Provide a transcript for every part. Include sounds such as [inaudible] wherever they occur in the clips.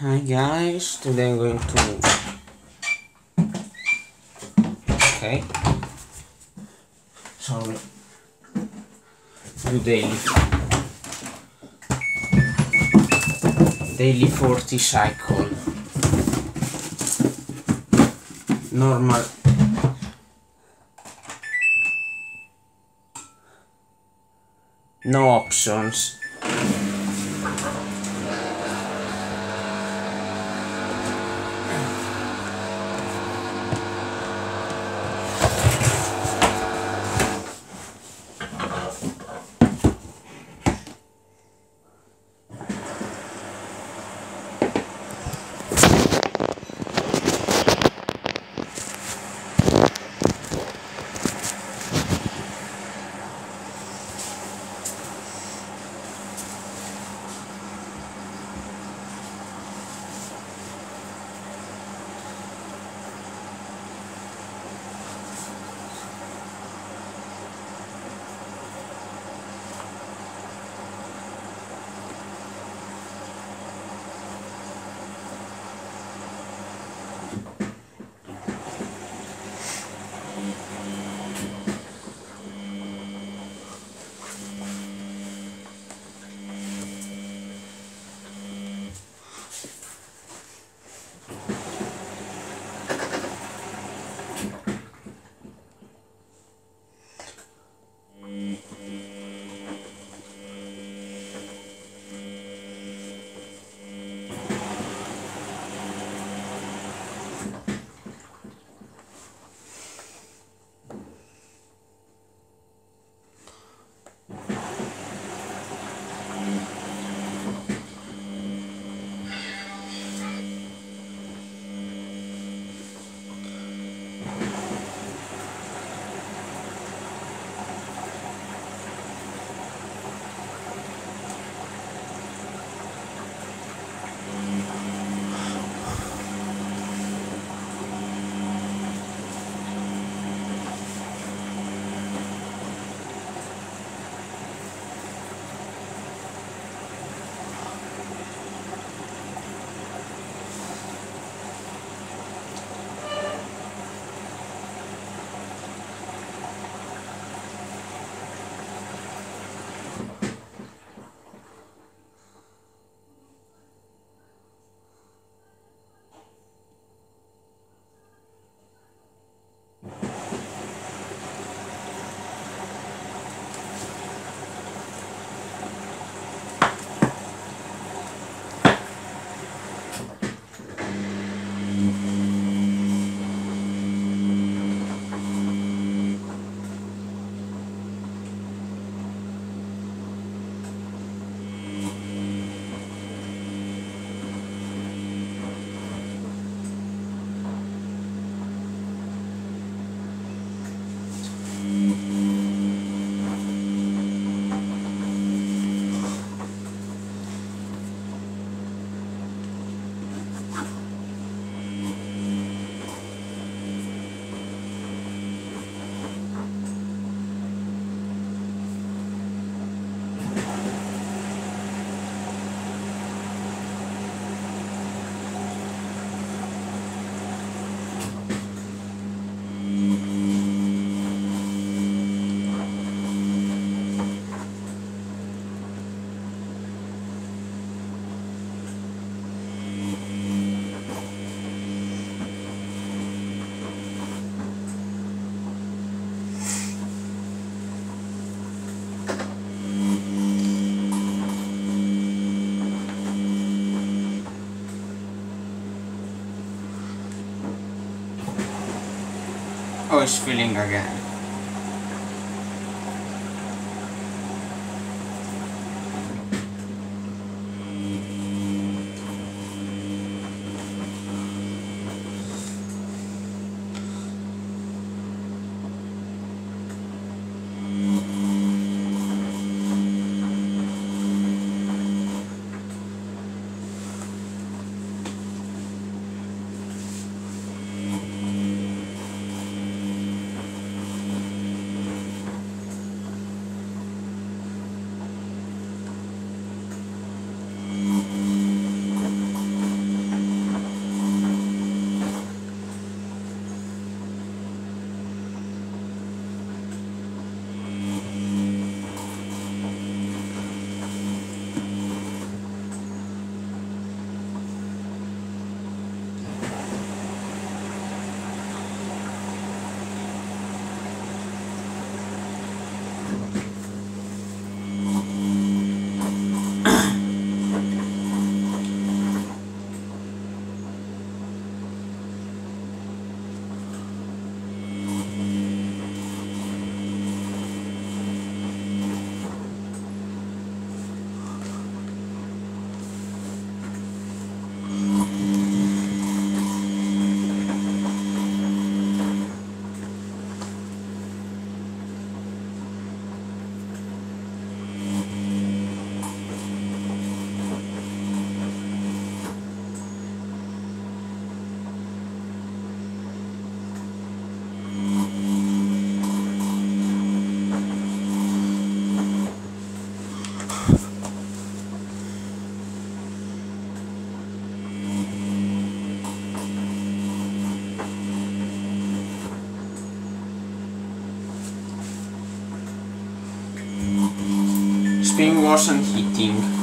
Hi guys, today I'm going to okay. Sorry do daily? Daily 40 cycle. Normal. No options Oh, feeling again. Thing wasn't heating.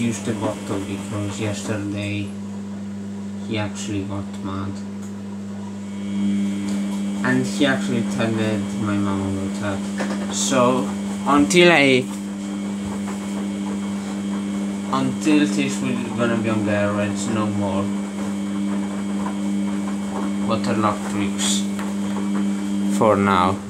The bottle because yesterday he actually got mad. And he actually told my mom about that. So until I until this will gonna be on garage no more water lock tricks for now.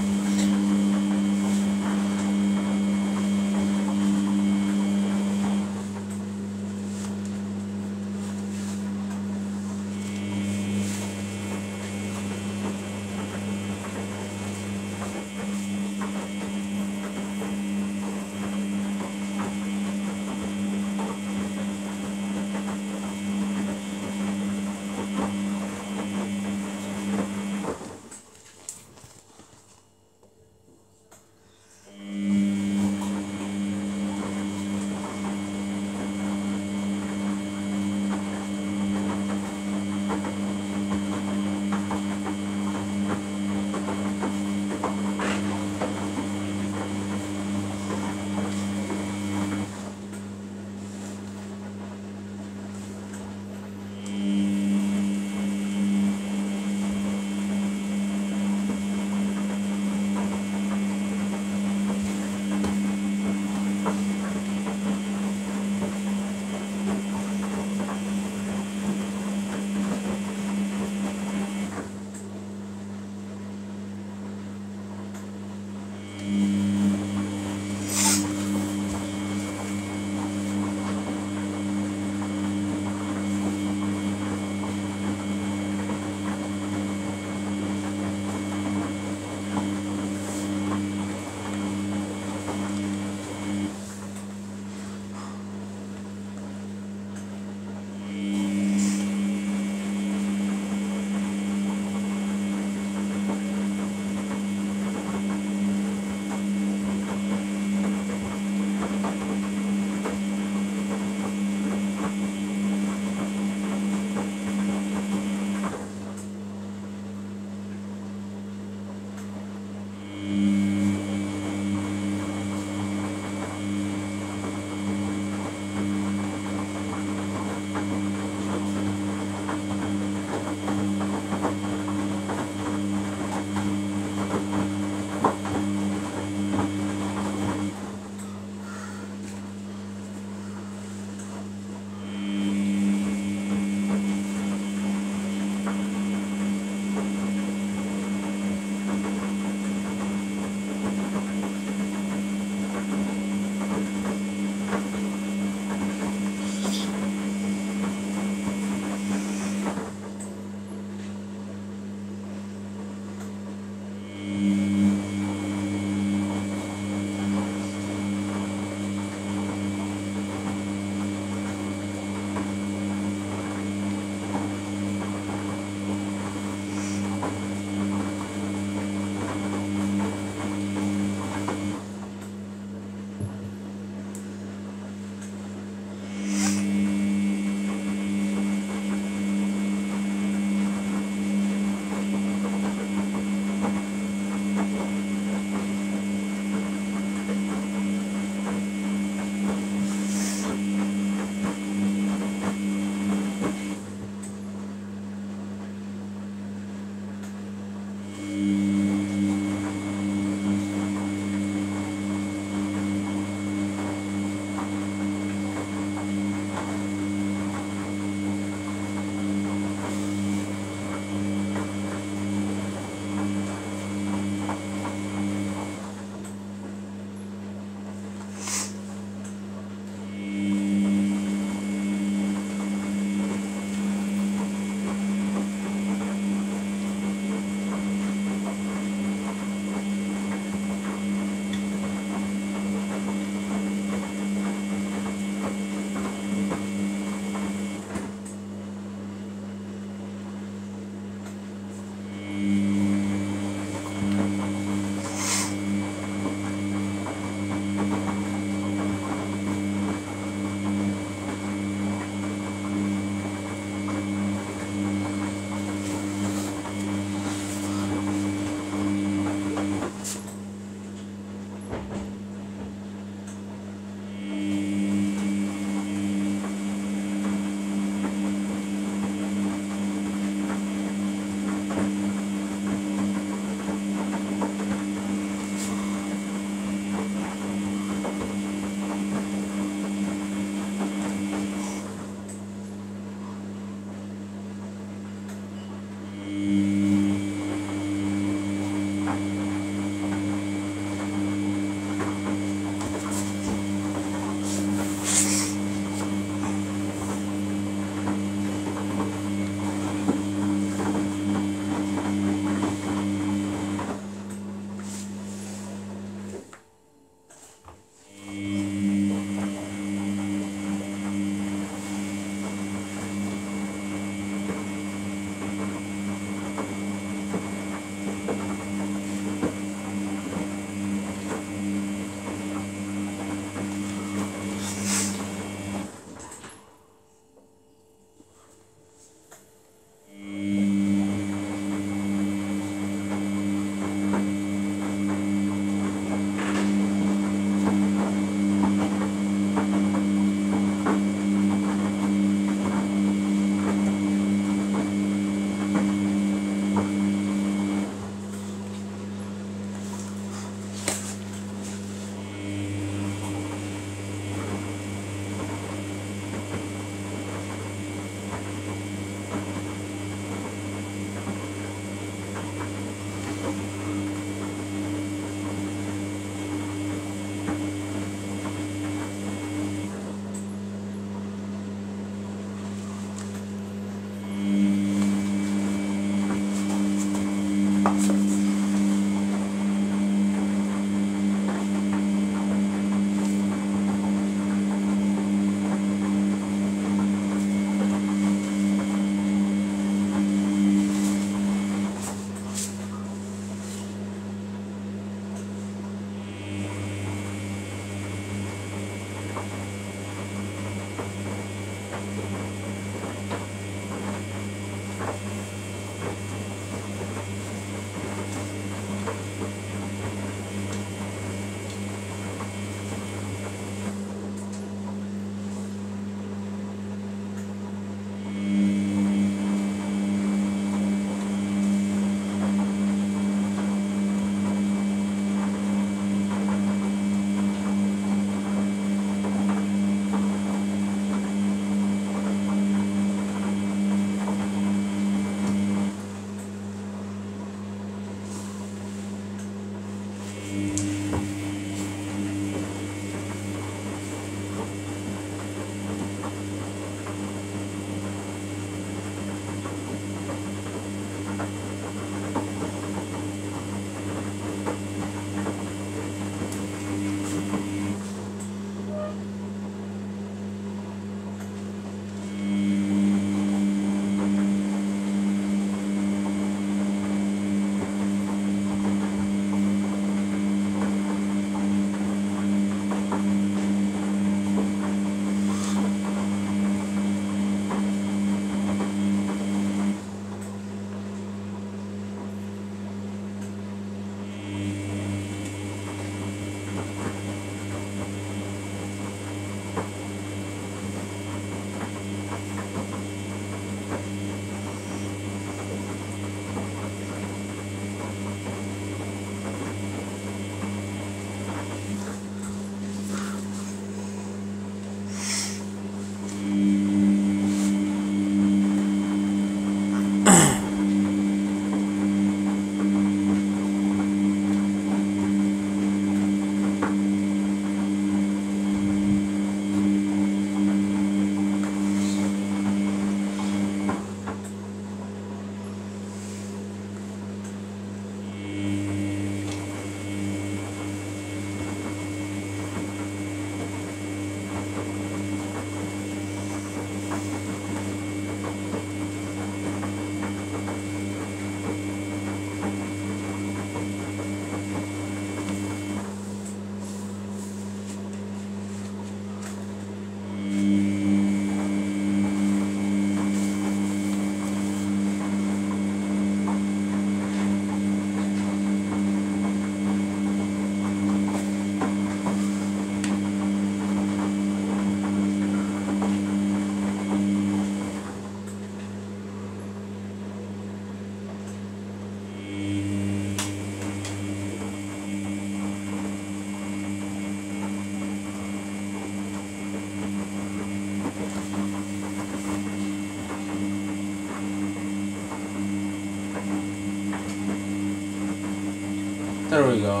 There we go.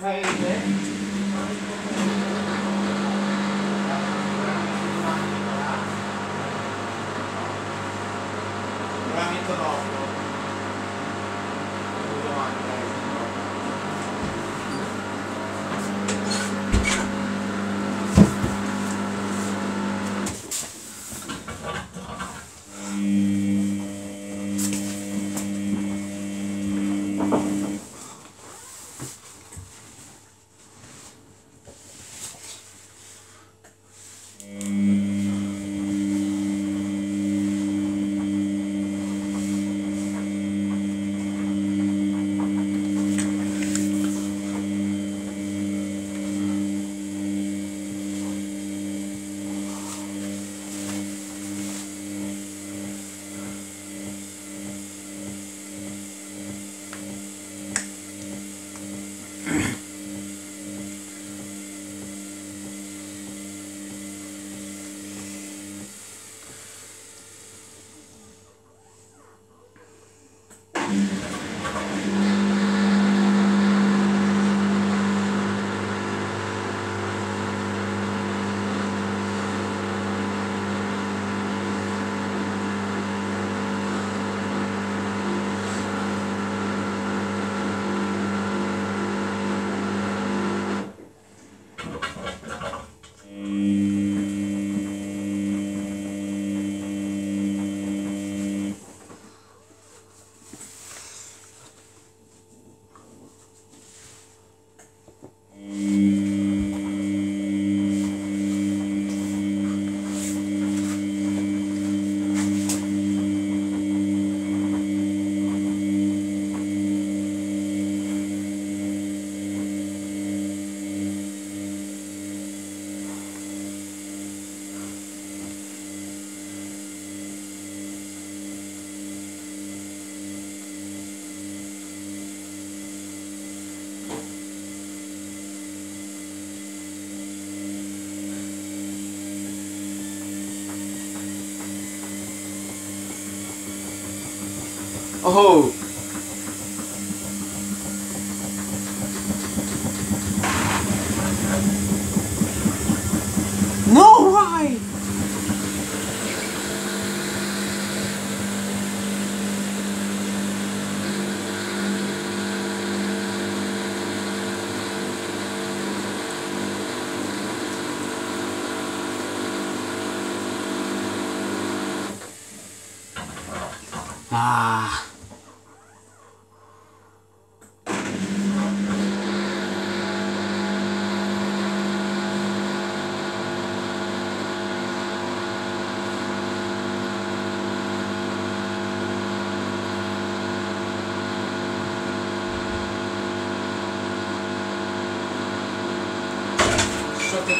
Paese. Oh! No, why? Ah.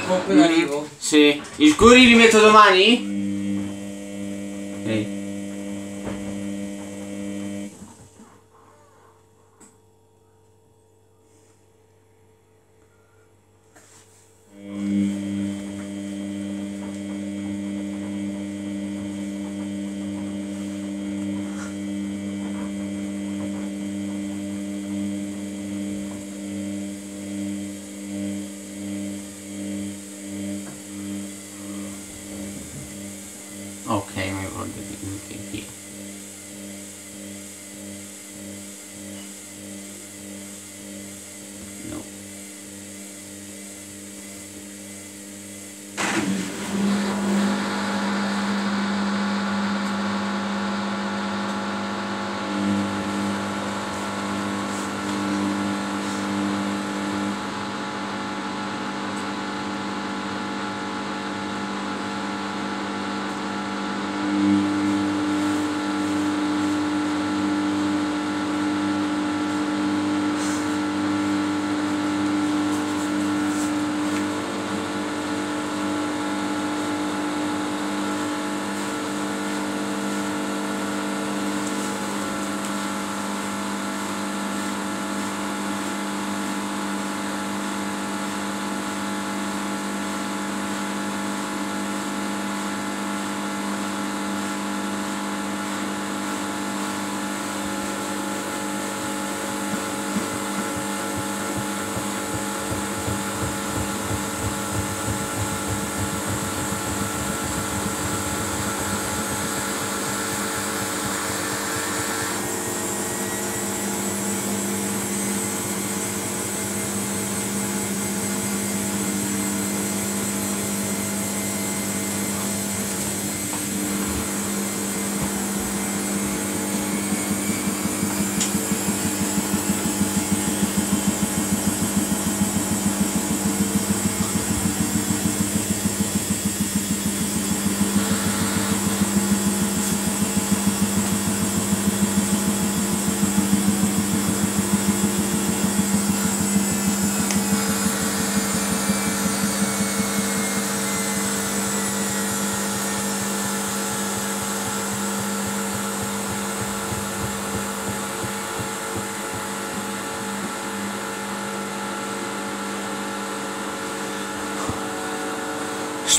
Con quell'arrivo? Sì. Il curry li metto domani?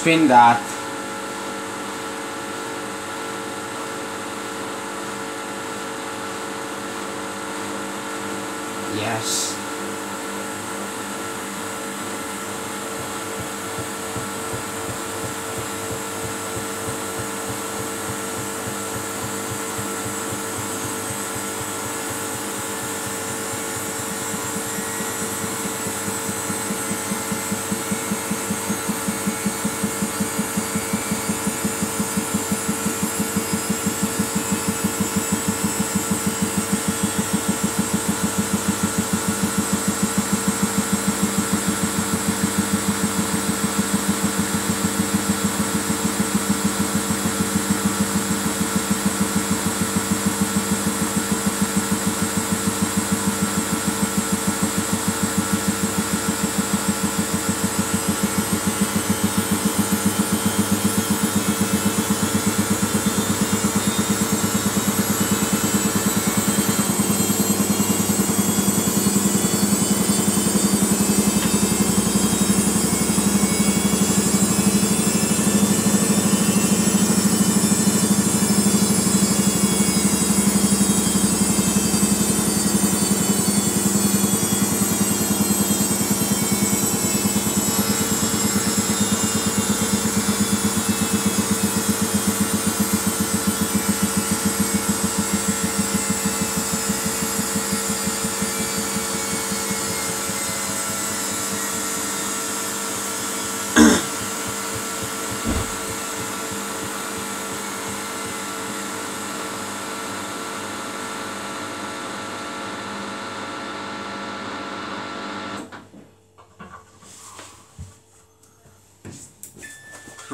Spin that.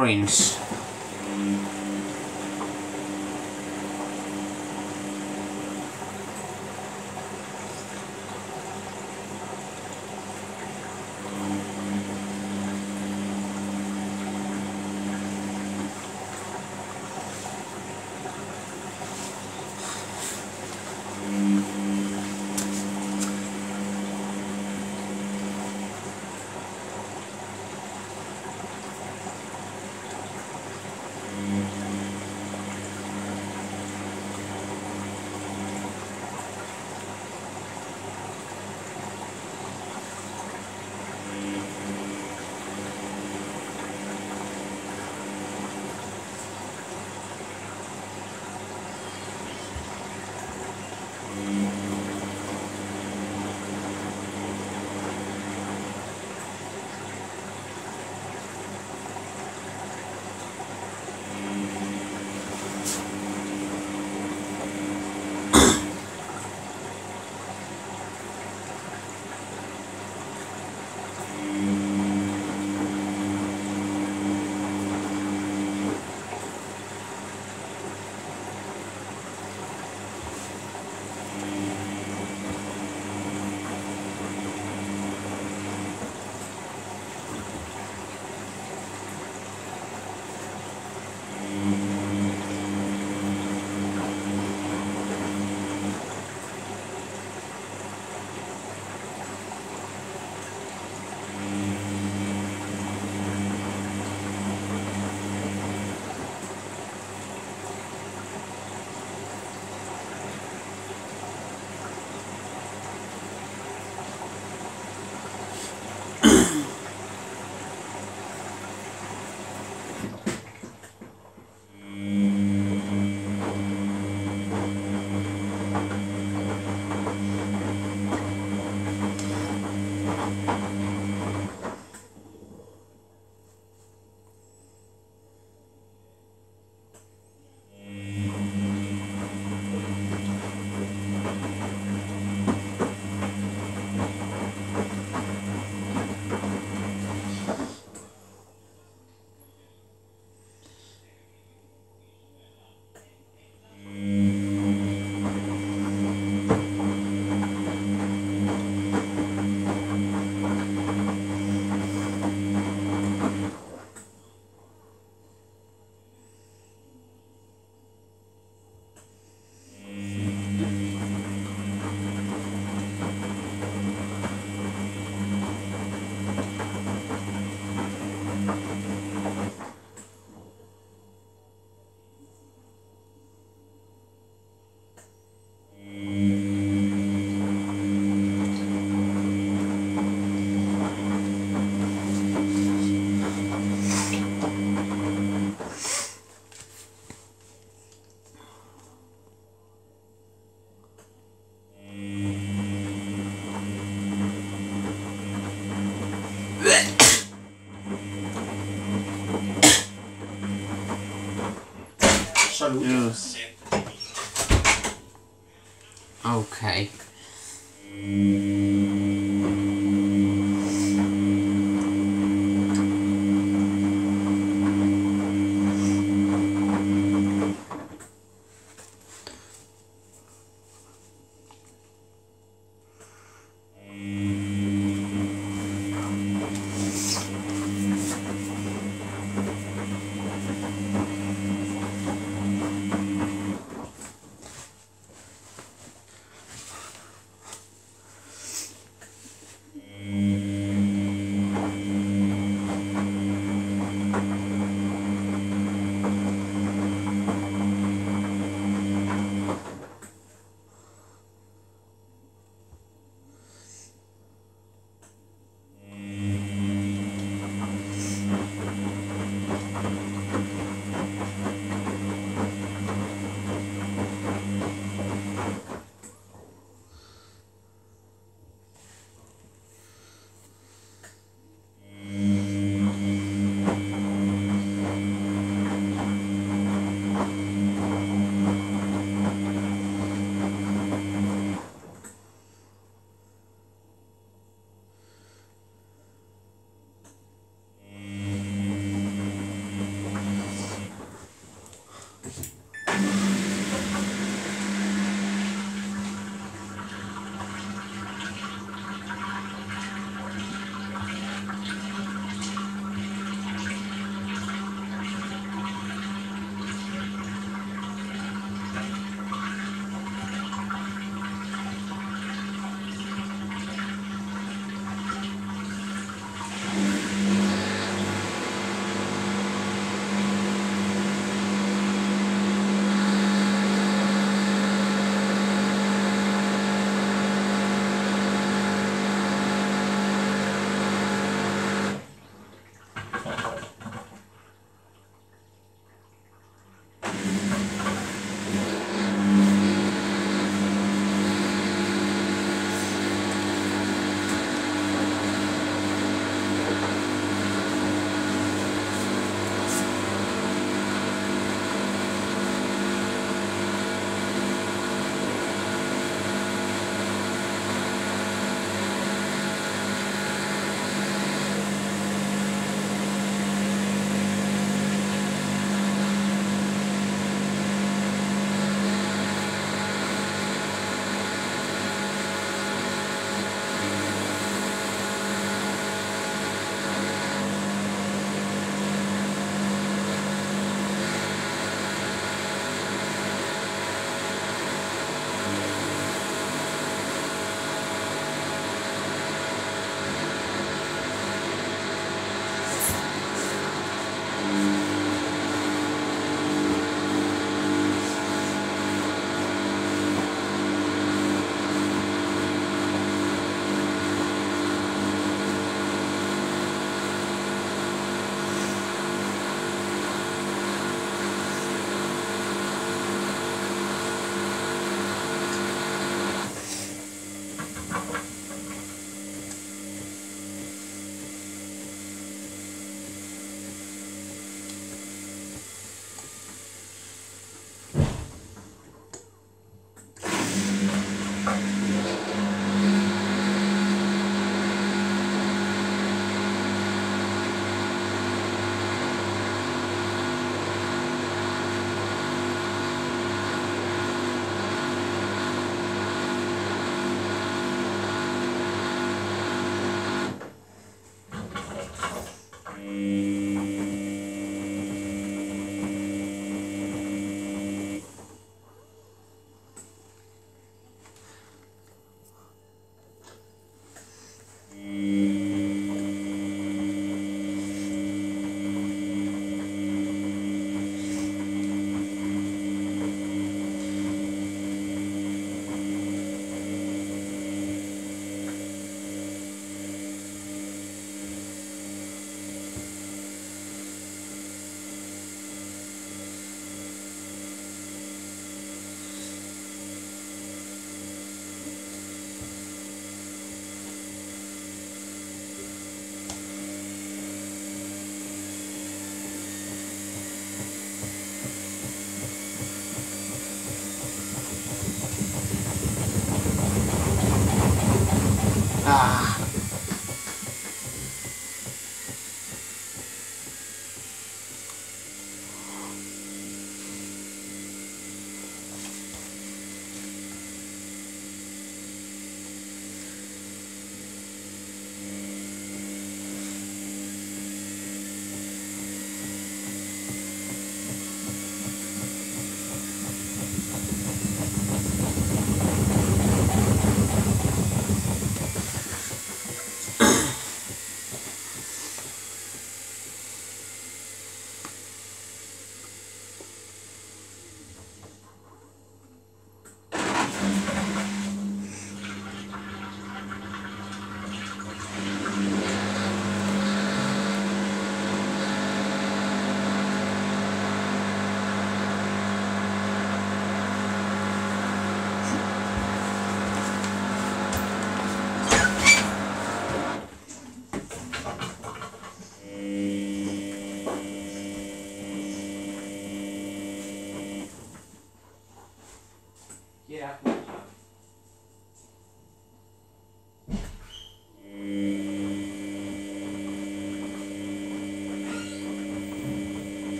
Rinse. Close. Okay.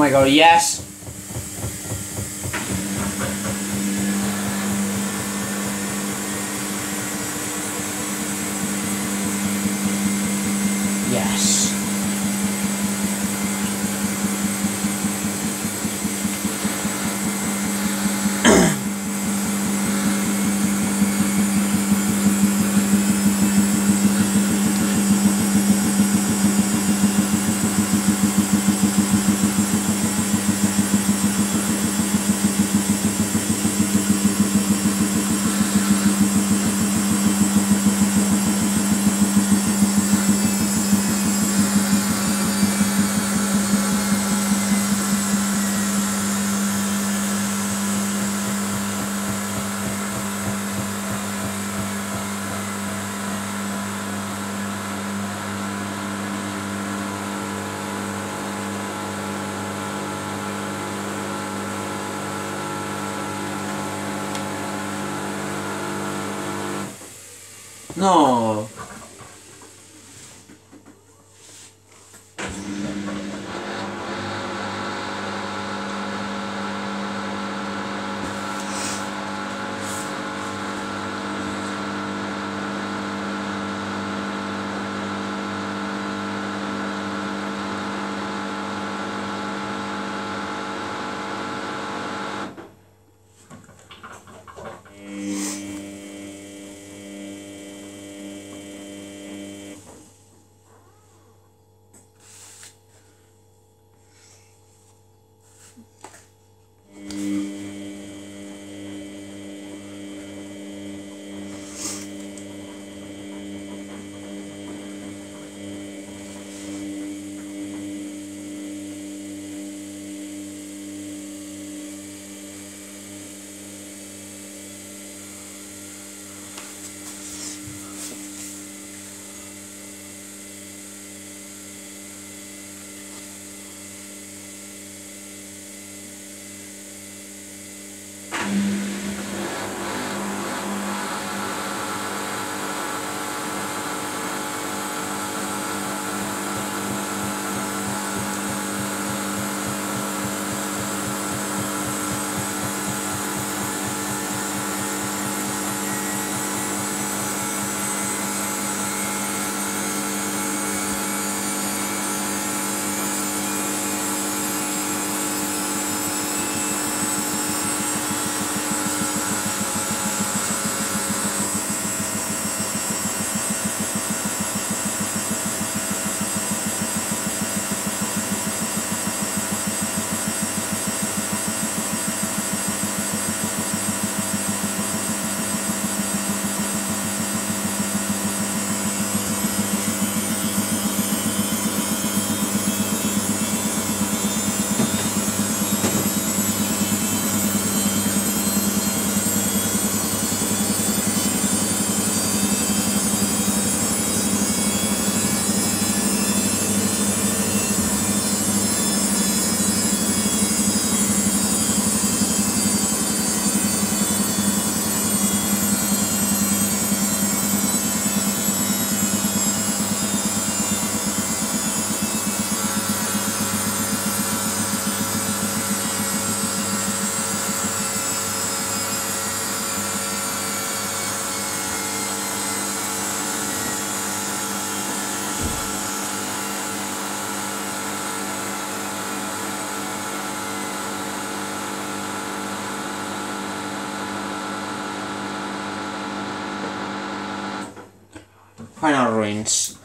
My god, yes! Yes. No. Final rinse.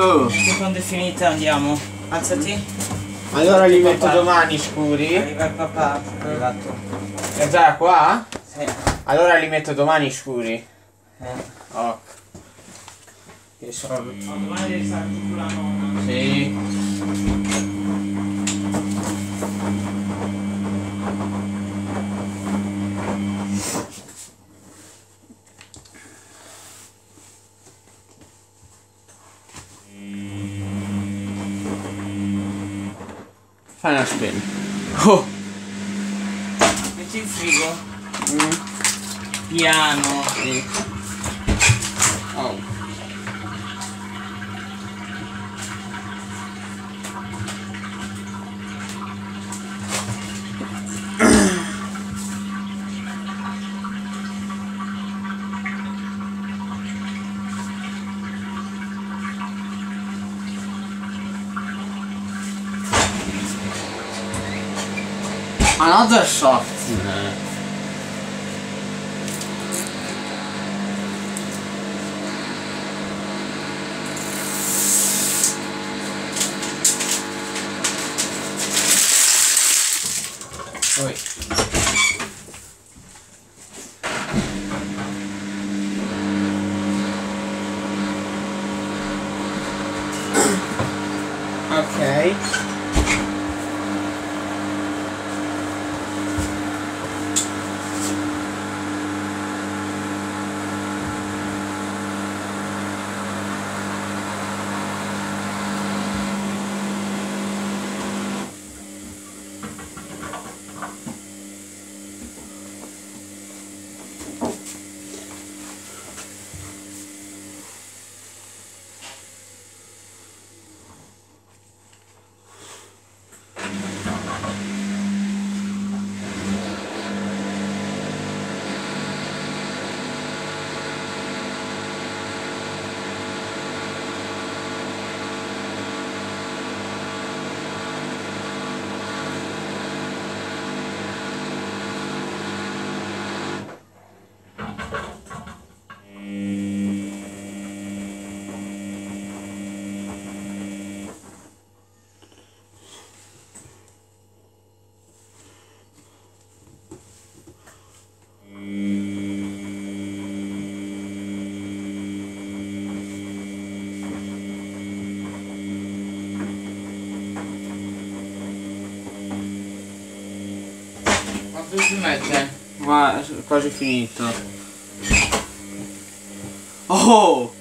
Oh. Che quando è finita andiamo. Alzati. Allora li metto Papà. domani scuri. Arriva il papà. È arrivato. È già qua? Sì. Allora li metto domani scuri. Eh. Oh. Che sono... Domani devi stare con la nonna. Sì. Fai una spin. Oh. Metti in frigo. Mm. Piano. Sì. other shafts now. Quanto ci mette? Ma è quasi finito. Oh!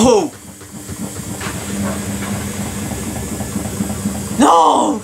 Oh! No!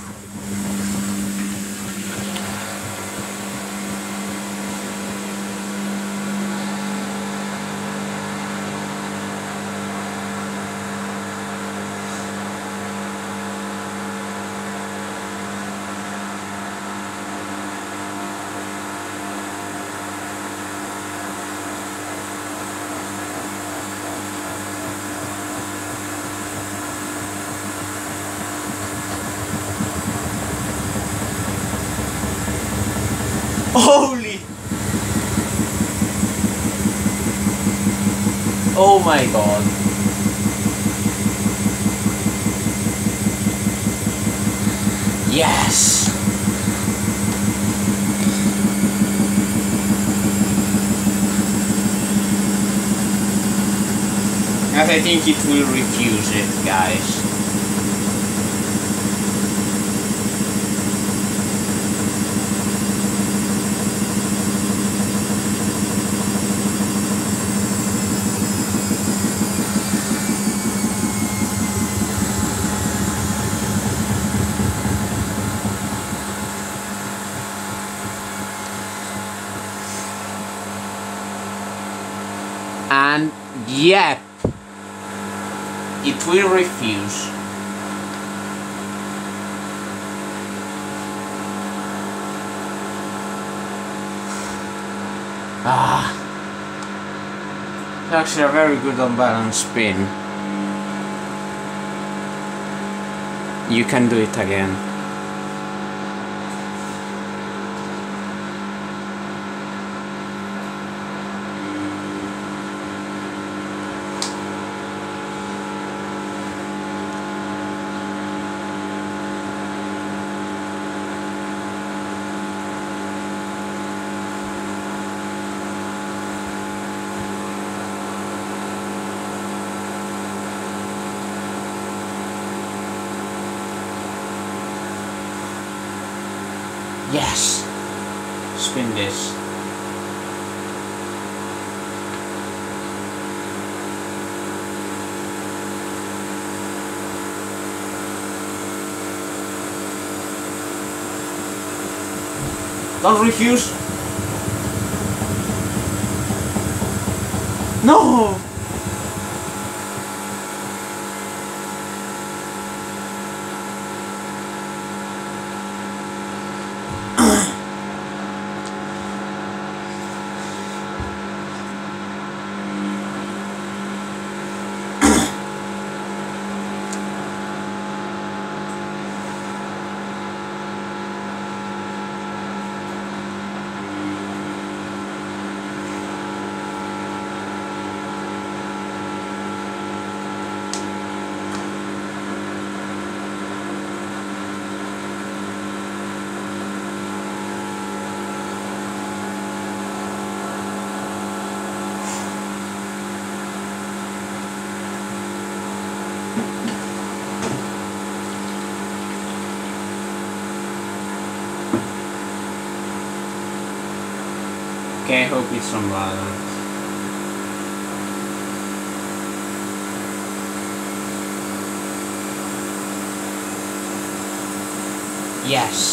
Holy! Oh my god. Yes! As I think it will refuse it, guys. And yep, it will refuse. [sighs] Ah, actually a very good unbalanced spin. You can do it again. Yes! Spin this. Don't refuse! No! Okay, I hope it's some violence. Yes,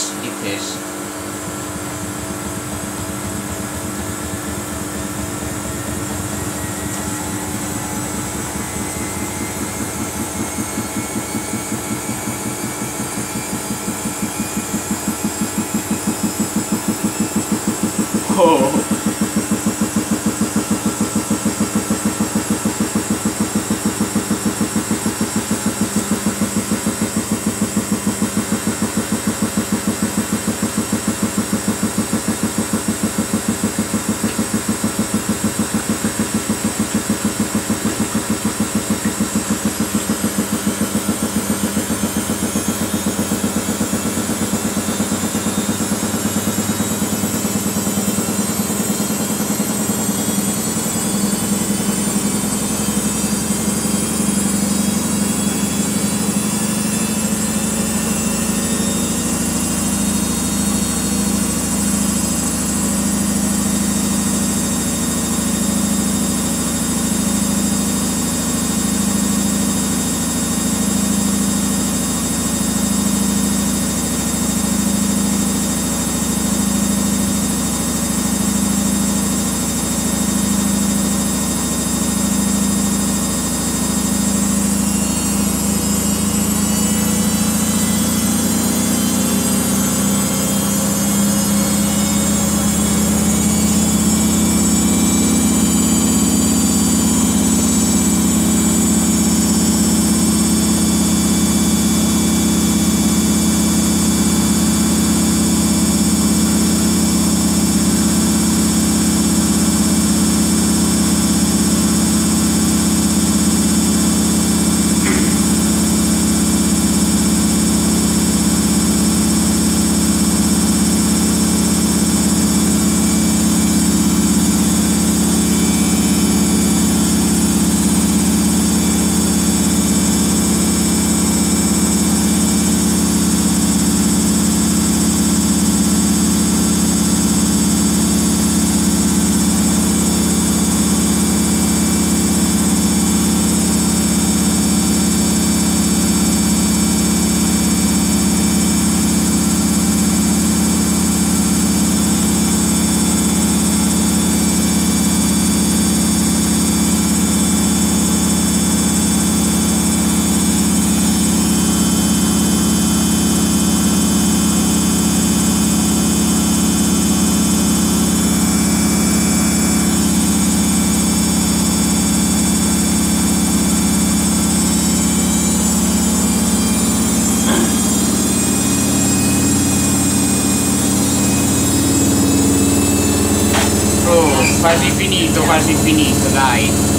quasi finito, dai.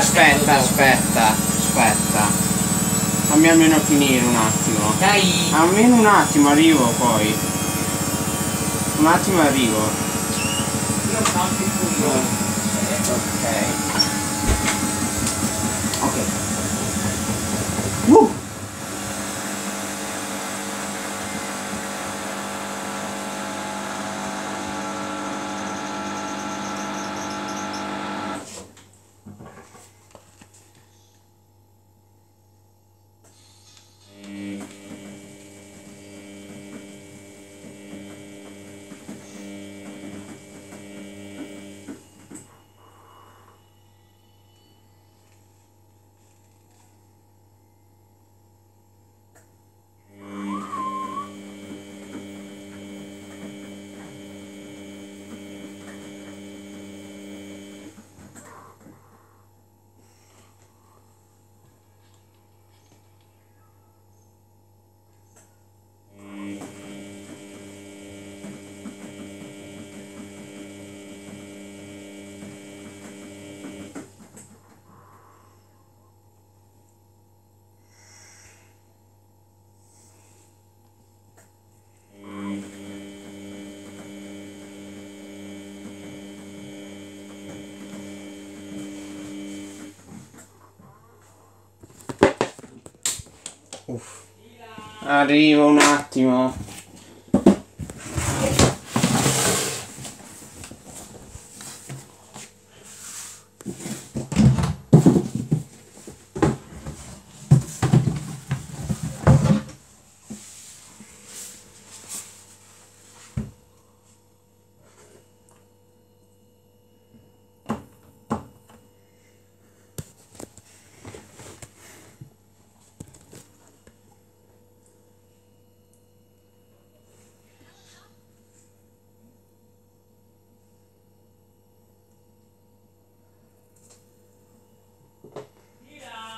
Aspetta, aspetta, aspetta. Fammi almeno finire un attimo. Dai! Almeno un attimo arrivo poi. Un attimo arrivo. Arrivo un attimo.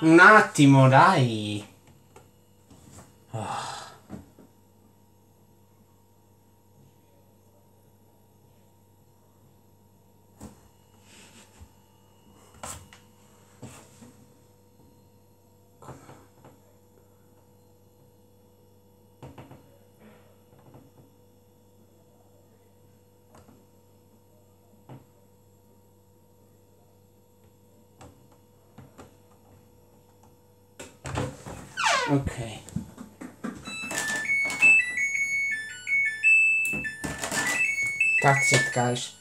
Un attimo, dai. That's it guys.